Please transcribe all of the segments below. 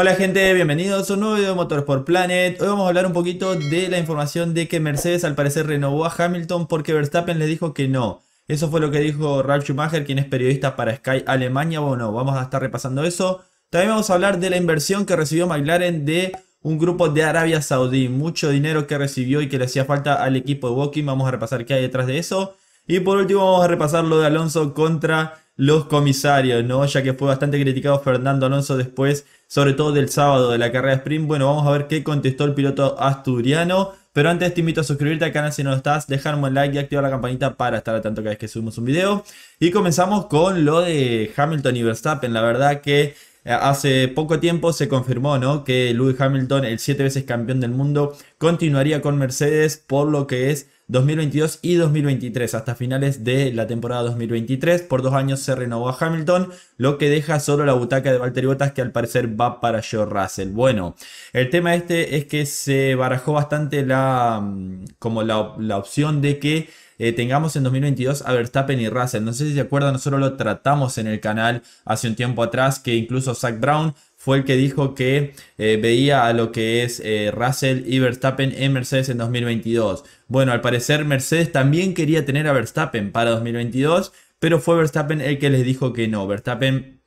Hola gente, bienvenidos a un nuevo video de Motorsport Planet. Hoy vamos a hablar un poquito de la información de que Mercedes al parecer renovó a Hamilton porque Verstappen le dijo que no. Eso fue lo que dijo Ralf Schumacher, quien es periodista para Sky Alemania. Bueno, vamos a estar repasando eso. También vamos a hablar de la inversión que recibió McLaren de un grupo de Arabia Saudí. Mucho dinero que recibió y que le hacía falta al equipo de Walking. Vamos a repasar qué hay detrás de eso. Y por último vamos a repasar lo de Alonso contra los comisarios, ¿no? Ya que fue bastante criticado Fernando Alonso después, sobre todo del sábado de la carrera sprint. Bueno, vamos a ver qué contestó el piloto asturiano. Pero antes te invito a suscribirte al canal si no lo estás, dejarme un like y activar la campanita para estar al tanto cada vez que subimos un video. Y comenzamos con lo de Hamilton y Verstappen. La verdad que eh, hace poco tiempo se confirmó ¿no? que Lewis Hamilton, el 7 veces campeón del mundo, continuaría con Mercedes por lo que es 2022 y 2023 hasta finales de la temporada 2023. Por dos años se renovó a Hamilton, lo que deja solo la butaca de Valtteri Bottas que al parecer va para George Russell. Bueno, el tema este es que se barajó bastante la, mm, como la, la opción de que eh, tengamos en 2022 a Verstappen y Russell. No sé si se acuerdan, nosotros lo tratamos en el canal hace un tiempo atrás, que incluso Zach Brown fue el que dijo que eh, veía a lo que es eh, Russell y Verstappen en Mercedes en 2022. Bueno, al parecer Mercedes también quería tener a Verstappen para 2022, pero fue Verstappen el que les dijo que no. Verstappen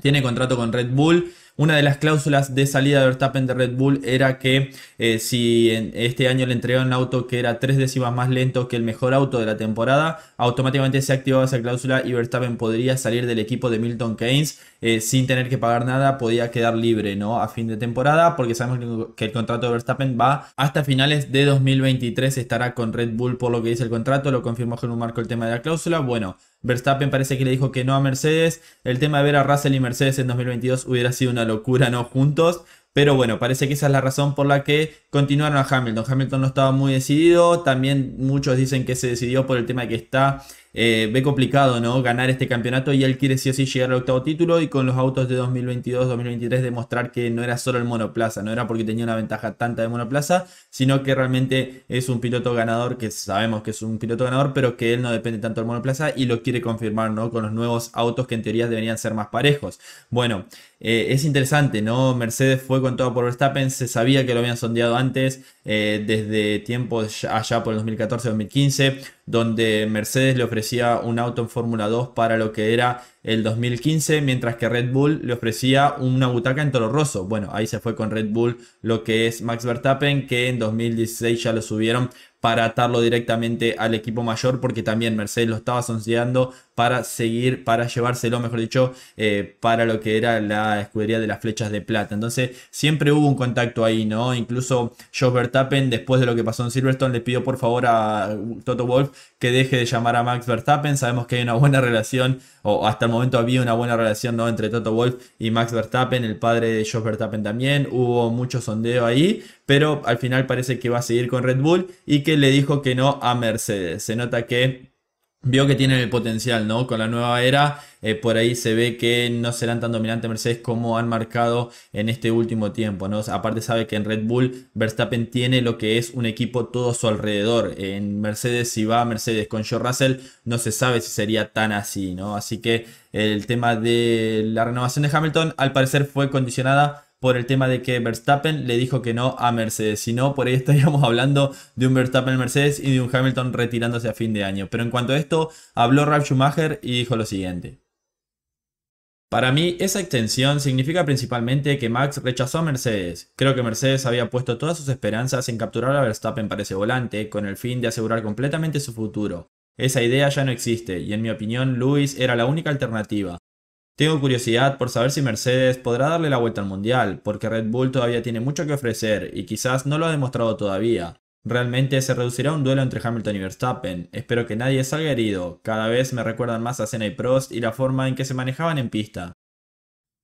tiene contrato con Red Bull una de las cláusulas de salida de Verstappen de Red Bull era que eh, si en este año le entregaron un auto que era tres décimas más lento que el mejor auto de la temporada, automáticamente se activaba esa cláusula y Verstappen podría salir del equipo de Milton Keynes eh, sin tener que pagar nada, podía quedar libre ¿no? a fin de temporada, porque sabemos que el contrato de Verstappen va hasta finales de 2023, estará con Red Bull por lo que dice el contrato, lo confirmó un Marco el tema de la cláusula. Bueno, Verstappen parece que le dijo que no a Mercedes. El tema de ver a Russell y Mercedes en 2022 hubiera sido una locura, ¿no? Juntos. Pero bueno, parece que esa es la razón por la que continuaron a Hamilton. Hamilton no estaba muy decidido. También muchos dicen que se decidió por el tema de que está eh, ve complicado ¿no? ganar este campeonato y él quiere sí o sí llegar al octavo título y con los autos de 2022-2023 demostrar que no era solo el monoplaza, no era porque tenía una ventaja tanta de monoplaza, sino que realmente es un piloto ganador, que sabemos que es un piloto ganador, pero que él no depende tanto del monoplaza y lo quiere confirmar ¿no? con los nuevos autos que en teoría deberían ser más parejos. Bueno, eh, es interesante, ¿no? Mercedes fue con todo por Verstappen, se sabía que lo habían sondeado antes, eh, desde tiempos allá por el 2014-2015 donde Mercedes le ofrecía un auto en Fórmula 2 para lo que era el 2015, mientras que Red Bull le ofrecía una butaca en Toro Rosso. Bueno, ahí se fue con Red Bull lo que es Max Verstappen, que en 2016 ya lo subieron para atarlo directamente al equipo mayor, porque también Mercedes lo estaba sondeando para seguir, para llevárselo, mejor dicho, eh, para lo que era la escudería de las flechas de plata. Entonces, siempre hubo un contacto ahí, ¿no? Incluso Jos Verstappen, después de lo que pasó en Silverstone, le pidió por favor a Toto Wolf que deje de llamar a Max Verstappen. Sabemos que hay una buena relación, o hasta el momento había una buena relación, ¿no? Entre Toto Wolf y Max Verstappen, el padre de Jos Verstappen también. Hubo mucho sondeo ahí, pero al final parece que va a seguir con Red Bull y que le dijo que no a Mercedes. Se nota que vio que tienen el potencial, ¿no? Con la nueva era, eh, por ahí se ve que no serán tan dominantes Mercedes como han marcado en este último tiempo, ¿no? Aparte sabe que en Red Bull Verstappen tiene lo que es un equipo todo a su alrededor. En Mercedes, si va a Mercedes con George Russell, no se sabe si sería tan así, ¿no? Así que el tema de la renovación de Hamilton al parecer fue condicionada por el tema de que Verstappen le dijo que no a Mercedes. Si no, por ahí estaríamos hablando de un Verstappen Mercedes y de un Hamilton retirándose a fin de año. Pero en cuanto a esto, habló Ralf Schumacher y dijo lo siguiente. Para mí, esa extensión significa principalmente que Max rechazó a Mercedes. Creo que Mercedes había puesto todas sus esperanzas en capturar a Verstappen para ese volante con el fin de asegurar completamente su futuro. Esa idea ya no existe y en mi opinión Lewis era la única alternativa. Tengo curiosidad por saber si Mercedes podrá darle la vuelta al mundial, porque Red Bull todavía tiene mucho que ofrecer y quizás no lo ha demostrado todavía. Realmente se reducirá un duelo entre Hamilton y Verstappen. Espero que nadie salga herido. Cada vez me recuerdan más a Senna y Prost y la forma en que se manejaban en pista.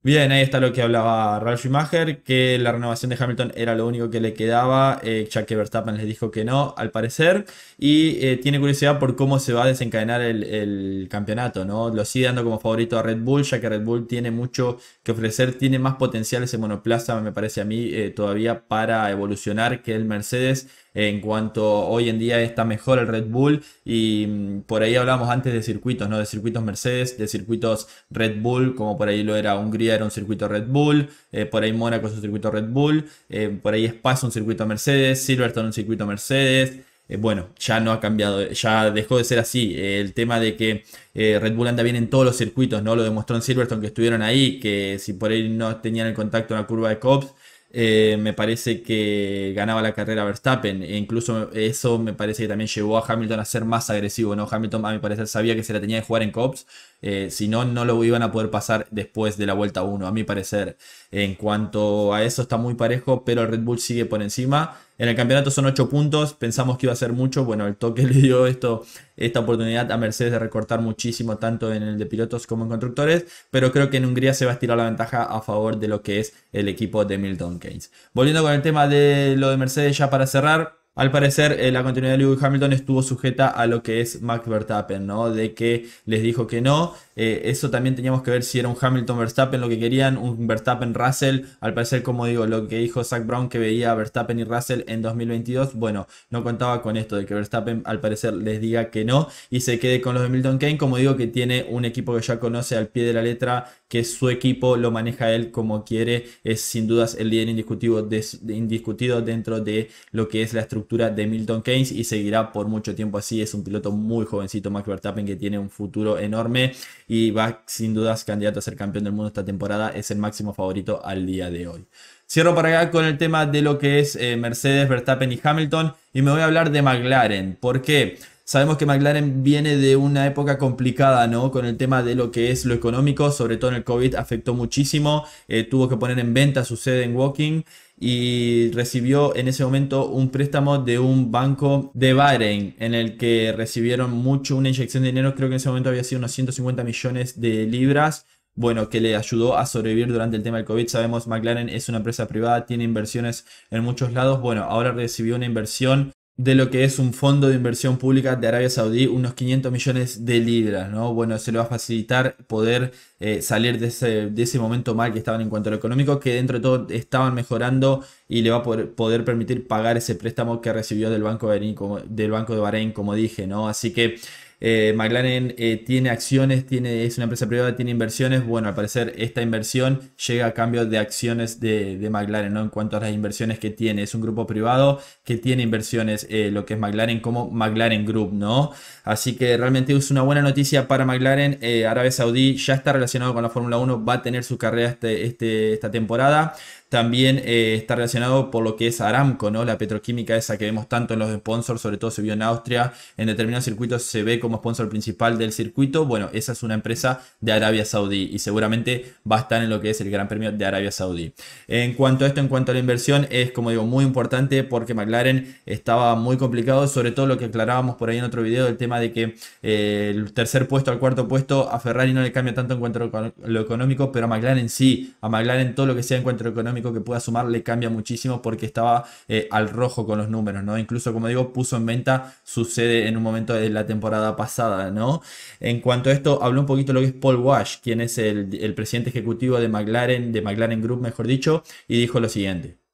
Bien, ahí está lo que hablaba Ralf Schumacher, que la renovación de Hamilton era lo único que le quedaba, eh, ya que Verstappen les dijo que no, al parecer, y eh, tiene curiosidad por cómo se va a desencadenar el, campeonato, ¿no? Lo sigue dando como favorito a Red Bull, ya que Red Bull tiene mucho que ofrecer, tiene más potencial ese monoplaza, me parece a mí, eh, todavía para evolucionar que el Mercedes en cuanto hoy en día está mejor el Red Bull y mm, por ahí hablamos antes de circuitos, ¿no? De circuitos Mercedes, de circuitos Red Bull, como por ahí lo era Hungría era un circuito Red Bull, eh, por ahí Mónaco es un circuito Red Bull, eh, por ahí Spa es un circuito Mercedes, Silverstone un circuito Mercedes. bueno, ya no ha cambiado, ya dejó de ser así. el tema de que Red Bull anda bien en todos los circuitos, ¿no? Lo demostró en Silverstone que estuvieron ahí, que si por ahí no tenían el contacto en la curva de Cops, eh, me parece que ganaba la carrera Verstappen. E incluso eso me parece que también llevó a Hamilton a ser más agresivo. ¿no? Hamilton, a mi parecer, sabía que se la tenía que jugar en Cops. Eh, si no, no lo iban a poder pasar después de la vuelta 1, a mi parecer. En cuanto a eso, está muy parejo, pero el Red Bull sigue por encima. En el campeonato son 8 puntos, pensamos que iba a ser mucho. Bueno, el toque le dio esto, esta oportunidad a Mercedes de recortar muchísimo, tanto en el de pilotos como en constructores. Pero creo que en Hungría se va a estirar la ventaja a favor de lo que es el equipo de Milton Keynes. Volviendo con el tema de lo de Mercedes, ya para cerrar. Al parecer, eh, la continuidad de Lewis Hamilton estuvo sujeta a lo que es Max Verstappen, ¿no? De que les dijo que no. Eh, eso también teníamos que ver si era un Hamilton Verstappen lo que querían, un Verstappen Russell. Al parecer, como digo, lo que dijo Zach Brown que veía a Verstappen y Russell en 2022, bueno, no contaba con esto de que Verstappen al parecer les diga que no y se quede con los de Milton Kane. Como digo, que tiene un equipo que ya conoce al pie de la letra, que su equipo lo maneja él como quiere. Es sin dudas el líder indiscutido, indiscutido dentro de lo que es la estructura de Milton Keynes y seguirá por mucho tiempo así. Es un piloto muy jovencito, Max Verstappen, que tiene un futuro enorme y va sin dudas candidato a ser campeón del mundo esta temporada. Es el máximo favorito al día de hoy. Cierro para acá con el tema de lo que es eh, Mercedes, Verstappen y Hamilton y me voy a hablar de McLaren. ¿Por qué? Sabemos que McLaren viene de una época complicada, ¿no? Con el tema de lo que es lo económico, sobre todo en el COVID afectó muchísimo, eh, tuvo que poner en venta su sede en Walking y recibió en ese momento un préstamo de un banco de Bahrein en el que recibieron mucho, una inyección de dinero, creo que en ese momento había sido unos 150 millones de libras bueno, que le ayudó a sobrevivir durante el tema del COVID. Sabemos, McLaren es una empresa privada, tiene inversiones en muchos lados. Bueno, ahora recibió una inversión de lo que es un fondo de inversión pública de Arabia Saudí, unos 500 millones de libras, ¿no? Bueno, se le va a facilitar poder eh, salir de ese, de ese, momento mal que estaban en cuanto a lo económico, que dentro de todo estaban mejorando y le va a poder, permitir pagar ese préstamo que recibió del Banco de Bahrein, como, del Banco de Bahrein, como dije, ¿no? Así que eh, McLaren eh, tiene acciones, tiene, es una empresa privada, tiene inversiones. Bueno, al parecer esta inversión llega a cambio de acciones de, McLaren, ¿no? En cuanto a las inversiones que tiene. Es un grupo privado que tiene inversiones, eh, lo que es McLaren como McLaren Group, ¿no? Así que realmente es una buena noticia para McLaren. Arabia Saudí ya está relacionado con la Fórmula 1, va a tener su carrera este, este, esta temporada. También eh, está relacionado por lo que es Aramco, ¿no? La petroquímica esa que vemos tanto en los sponsors, sobre todo se vio en Austria, en determinados circuitos se ve como sponsor principal del circuito. Bueno, esa es una empresa de Arabia Saudí y seguramente va a estar en lo que es el Gran Premio de Arabia Saudí. En cuanto a esto, en cuanto a la inversión, es como digo, muy importante porque McLaren estaba muy complicado, sobre todo lo que aclarábamos por ahí en otro video, el tema de que eh, el tercer puesto al cuarto puesto a Ferrari no le cambia tanto en cuanto a lo económico, pero a McLaren sí, a McLaren todo lo que sea en cuanto a económico que pueda sumar le cambia muchísimo porque estaba eh, al rojo con los números, ¿no? Incluso, como digo, puso en venta su sede en un momento de la temporada pasada, ¿no? En cuanto a esto, habló un poquito lo que es Paul Wash, quien es el presidente ejecutivo de McLaren, de McLaren Group, mejor dicho, y dijo lo siguiente.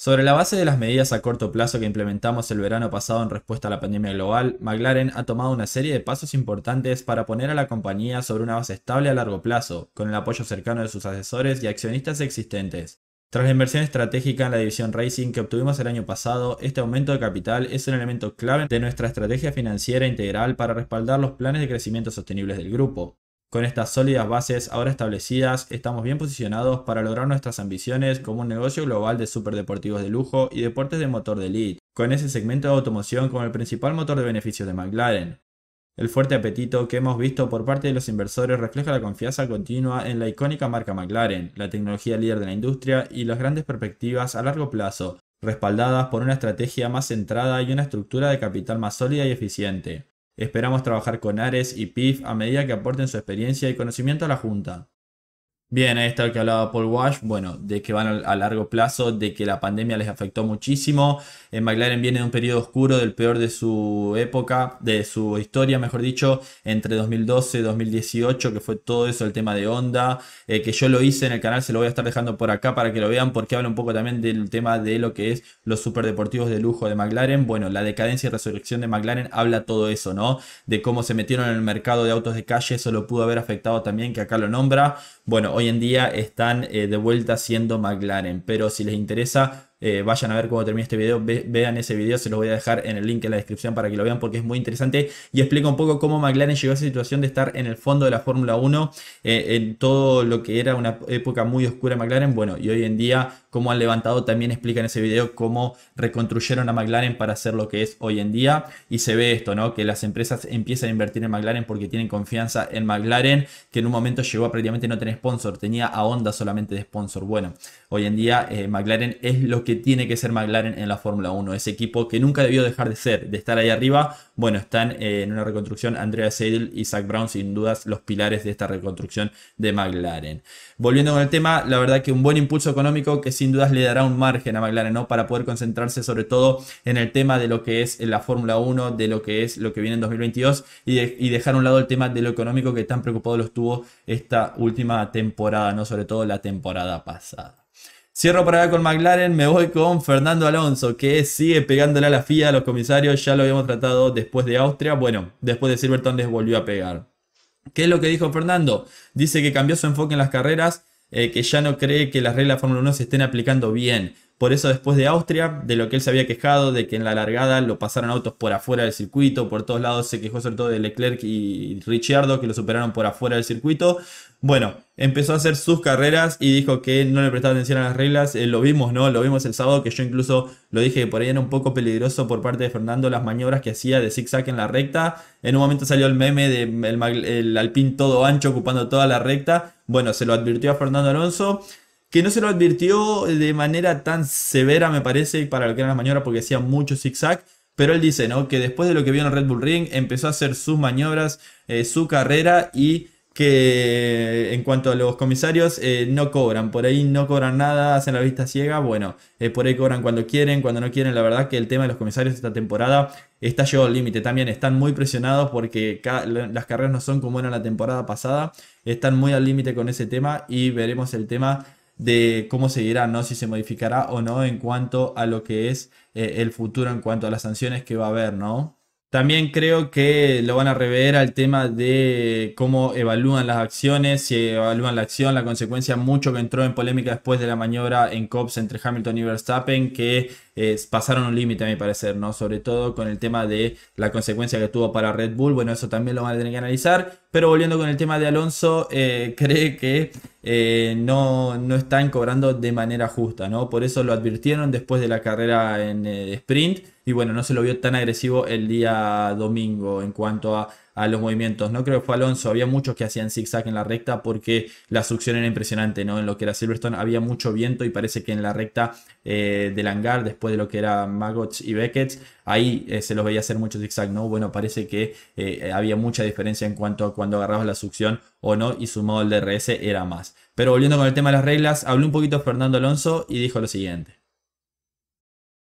Sobre la base de las medidas a corto plazo que implementamos el verano pasado en respuesta a la pandemia global, McLaren ha tomado una serie de pasos importantes para poner a la compañía sobre una base estable a largo plazo, con el apoyo cercano de sus asesores y accionistas existentes. Tras la inversión estratégica en la división Racing que obtuvimos el año pasado, este aumento de capital es un elemento clave de nuestra estrategia financiera integral para respaldar los planes de crecimiento sostenibles del grupo. Con estas sólidas bases ahora establecidas, estamos bien posicionados para lograr nuestras ambiciones como un negocio global de superdeportivos de lujo y deportes de motor de elite, con ese segmento de automoción como el principal motor de beneficios de McLaren. El fuerte apetito que hemos visto por parte de los inversores refleja la confianza continua en la icónica marca McLaren, la tecnología líder de la industria y las grandes perspectivas a largo plazo, respaldadas por una estrategia más centrada y una estructura de capital más sólida y eficiente. Esperamos trabajar con Ares y PIF a medida que aporten su experiencia y conocimiento a la Junta. Bien, ahí está el que hablaba Paul Wash, bueno, de que van a largo plazo, de que la pandemia les afectó muchísimo. En McLaren viene de un periodo oscuro, del peor de su época, de su historia, mejor dicho, entre 2012 y 2018, que fue todo eso, el tema de Honda, eh, que yo lo hice en el canal, se lo voy a estar dejando por acá para que lo vean, porque habla un poco también del tema de lo que es los superdeportivos de lujo de McLaren. Bueno, la decadencia y resurrección de McLaren habla todo eso, ¿no? De cómo se metieron en el mercado de autos de calle, eso lo pudo haber afectado también, que acá lo nombra. Bueno, hoy en día están de vuelta siendo McLaren. Pero si les interesa, eh, vayan a ver cómo termina este video, vean ese video, se los voy a dejar en el link en la descripción para que lo vean porque es muy interesante y explica un poco cómo McLaren llegó a esa situación de estar en el fondo de la Fórmula 1 eh, en todo lo que era una época muy oscura de McLaren, bueno, y hoy en día cómo han levantado, también explica en ese video cómo reconstruyeron a McLaren para ser lo que es hoy en día y se ve esto, ¿no? Que las empresas empiezan a invertir en McLaren porque tienen confianza en McLaren, que en un momento llegó a prácticamente no tener sponsor, tenía a Honda solamente de sponsor. Bueno, hoy en día eh, McLaren es lo que que tiene que ser McLaren en la Fórmula 1. Ese equipo que nunca debió dejar de ser, de estar ahí arriba. Bueno, están eh, en una reconstrucción. Andrea Seidel y Zach Brown, sin dudas, los pilares de esta reconstrucción de McLaren. Volviendo con el tema, la verdad que un buen impulso económico que sin dudas le dará un margen a McLaren, ¿no? Para poder concentrarse sobre todo en el tema de lo que es la Fórmula 1, de lo que es lo que viene en 2022 y, dejar a un lado el tema de lo económico que tan preocupado lo estuvo esta última temporada, ¿no? Sobre todo la temporada pasada. Cierro por acá con McLaren, me voy con Fernando Alonso, que sigue pegándole a la FIA a los comisarios, ya lo habíamos tratado después de Austria, bueno, después de Silverton les volvió a pegar. ¿Qué es lo que dijo Fernando? Dice que cambió su enfoque en las carreras, eh, que ya no cree que las reglas de Fórmula 1 se estén aplicando bien. Por eso después de Austria, de lo que él se había quejado, de que en la largada lo pasaron autos por afuera del circuito, por todos lados se quejó sobre todo de Leclerc y Ricciardo, que lo superaron por afuera del circuito. Bueno, empezó a hacer sus carreras y dijo que no le prestaba atención a las reglas. Eh, lo vimos, ¿no? Lo vimos el sábado, que yo incluso lo dije que por ahí era un poco peligroso por parte de Fernando las maniobras que hacía de zigzag en la recta. En un momento salió el meme de el Alpine todo ancho ocupando toda la recta. Bueno, se lo advirtió a Fernando Alonso que no se lo advirtió de manera tan severa, me parece, para lo que eran las maniobras, porque hacía mucho zigzag. Pero él dice, ¿no? Que después de lo que vio en el Red Bull Ring, empezó a hacer sus maniobras, eh, su carrera y que en cuanto a los comisarios eh, no cobran, por ahí no cobran nada, hacen la vista ciega, bueno, eh, por ahí cobran cuando quieren, cuando no quieren, la verdad que el tema de los comisarios esta temporada está llegado al límite, también están muy presionados porque las carreras no son como eran la temporada pasada, están muy al límite con ese tema y veremos el tema de cómo seguirá, ¿no? Si se modificará o no en cuanto a lo que es eh, el futuro, en cuanto a las sanciones que va a haber, ¿no? También creo que lo van a rever al tema de cómo evalúan las acciones, si evalúan la acción, la consecuencia, mucho que entró en polémica después de la maniobra en COPS entre Hamilton y Verstappen, que pasaron un límite a mi parecer, ¿no? Sobre todo con el tema de la consecuencia que tuvo para Red Bull, bueno, eso también lo van a tener que analizar, pero volviendo con el tema de Alonso, eh, cree que eh, no, no están cobrando de manera justa, ¿no? Por eso lo advirtieron después de la carrera en eh, sprint y bueno, no se lo vio tan agresivo el día domingo en cuanto a a los movimientos. No creo que fue Alonso, había muchos que hacían zigzag en la recta porque la succión era impresionante, ¿no? En lo que era Silverstone había mucho viento y parece que en la recta eh, del hangar, después de lo que era Magots y Beckett, ahí eh, se los veía hacer mucho zigzag, ¿no? Bueno, parece que eh, había mucha diferencia en cuanto a cuando agarrabas la succión o no y sumado el DRS era más. Pero volviendo con el tema de las reglas, habló un poquito Fernando Alonso y dijo lo siguiente.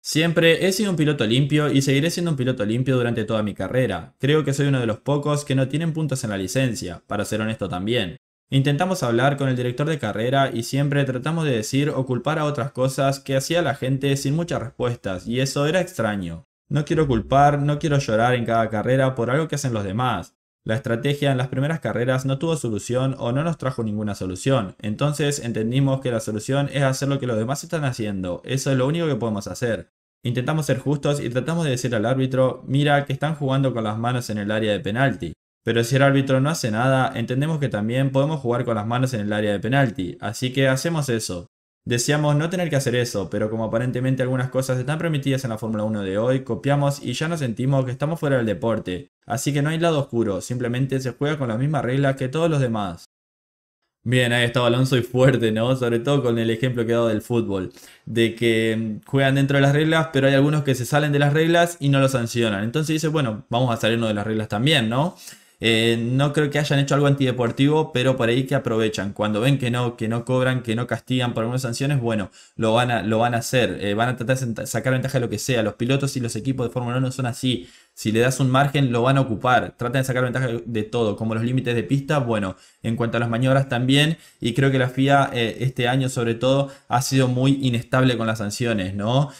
Siempre he sido un piloto limpio y seguiré siendo un piloto limpio durante toda mi carrera. Creo que soy uno de los pocos que no tienen puntos en la licencia, para ser honesto también. Intentamos hablar con el director de carrera y siempre tratamos de decir o culpar a otras cosas que hacía la gente sin muchas respuestas, y eso era extraño. No quiero culpar, no quiero llorar en cada carrera por algo que hacen los demás. La estrategia en las primeras carreras no tuvo solución o no nos trajo ninguna solución. Entonces entendimos que la solución es hacer lo que los demás están haciendo. Eso es lo único que podemos hacer. Intentamos ser justos y tratamos de decir al árbitro, mira que están jugando con las manos en el área de penalti. Pero si el árbitro no hace nada, entendemos que también podemos jugar con las manos en el área de penalti, así que hacemos eso. Deseamos no tener que hacer eso, pero como aparentemente algunas cosas están permitidas en la Fórmula 1 de hoy, copiamos y ya nos sentimos que estamos fuera del deporte. Así que no hay lado oscuro, simplemente se juega con las mismas reglas que todos los demás. Bien, ahí estaba Alonso y fuerte, ¿no? Sobre todo con el ejemplo que he dado del fútbol. De que mm, juegan dentro de las reglas, pero hay algunos que se salen de las reglas y no lo sancionan. Entonces dice, bueno, vamos a salirnos de las reglas también, ¿no? Eh, no creo que hayan hecho algo antideportivo, pero por ahí que aprovechan. Cuando ven que no, que no cobran, que no castigan por algunas sanciones, bueno, lo van a, lo van a hacer. Eh, van a tratar de sacar ventaja de lo que sea. Los pilotos y los equipos de Fórmula 1 son así. Si le das un margen, lo van a ocupar. Tratan de sacar ventaja de todo, como los límites de pista. Bueno, en cuanto a las maniobras también. Y creo que la FIA eh, este año, sobre todo, ha sido muy inestable con las sanciones, ¿no?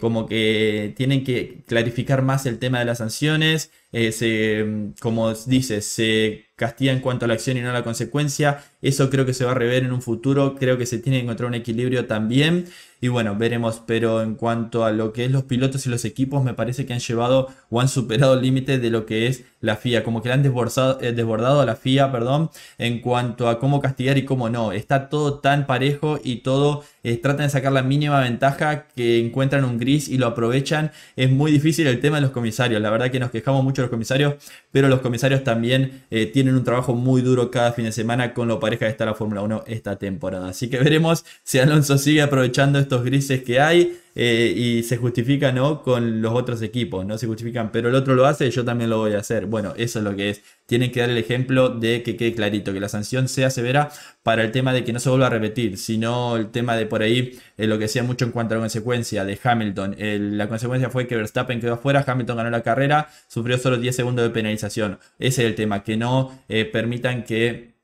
como que tienen que clarificar más el tema de las sanciones. Eh, se, como dice, se castiga en cuanto a la acción y no a la consecuencia. Eso creo que se va a rever en un futuro. Creo que se tiene que encontrar un equilibrio también. Y bueno, veremos. Pero en cuanto a lo que es los pilotos y los equipos, me parece que han llevado o han superado el límite de lo que es la FIA. Como que le han desbordado, eh, desbordado a la FIA, perdón, en cuanto a cómo castigar y cómo no. Está todo tan parejo y todo eh, tratan de sacar la mínima ventaja que encuentran un gris y lo aprovechan. Es muy difícil el tema de los comisarios. La verdad que nos quejamos mucho de los comisarios, pero los comisarios también eh, tienen un trabajo muy duro cada fin de semana con lo pareja que está la Fórmula 1 esta temporada. Así que veremos si Alonso sigue aprovechando grises que hay. Eh, y se justifica ¿no? con los otros equipos, no se justifican, pero el otro lo hace, yo también lo voy a hacer. Bueno, eso es lo que es. Tienen que dar el ejemplo de que quede clarito, que la sanción sea severa para el tema de que no se vuelva a repetir, sino el tema de por ahí, eh, lo que decía mucho en cuanto a la consecuencia de Hamilton. la consecuencia fue que Verstappen quedó afuera, Hamilton ganó la carrera, sufrió solo 10 segundos de penalización. Ese es el tema, que no eh, permitan que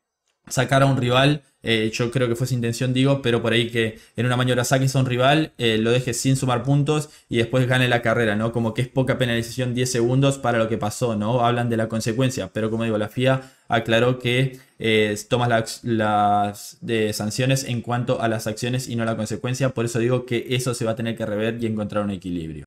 sacara a un rival eh, yo creo que fue su intención, digo, pero por ahí que en una maniobra saques a un rival, eh, lo dejes sin sumar puntos y después gane la carrera, ¿no? Como que es poca penalización 10 segundos para lo que pasó, ¿no? Hablan de la consecuencia, pero como digo, la FIA aclaró que eh, toma las, de sanciones en cuanto a las acciones y no la consecuencia, por eso digo que eso se va a tener que rever y encontrar un equilibrio.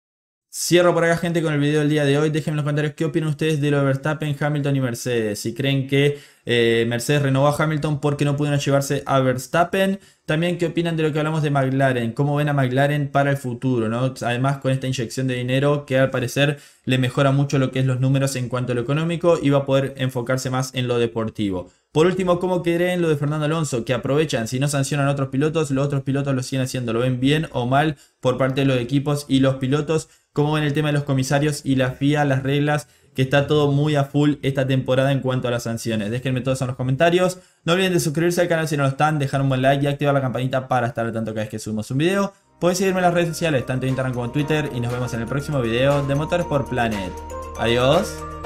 Cierro por acá gente con el video del día de hoy. Déjenme en los comentarios qué opinan ustedes de lo de Verstappen, Hamilton y Mercedes. Si creen que eh, Mercedes renovó a Hamilton porque no pudieron llevarse a Verstappen. También qué opinan de lo que hablamos de McLaren. Cómo ven a McLaren para el futuro. ¿no? Además con esta inyección de dinero que al parecer le mejora mucho lo que es los números en cuanto a lo económico y va a poder enfocarse más en lo deportivo. Por último, ¿cómo creen lo de Fernando Alonso? Que aprovechan, si no sancionan a otros pilotos, los otros pilotos lo siguen haciendo. ¿Lo ven bien o mal por parte de los equipos y los pilotos? cómo ven el tema de los comisarios y la FIA, las reglas, que está todo muy a full esta temporada en cuanto a las sanciones. Déjenme todos en los comentarios. No olviden de suscribirse al canal si no lo están, dejar un buen like y activar la campanita para estar al tanto cada vez que subimos un video. Pueden seguirme en las redes sociales, tanto en Instagram como en Twitter, y nos vemos en el próximo video de Motores por Planet. Adiós.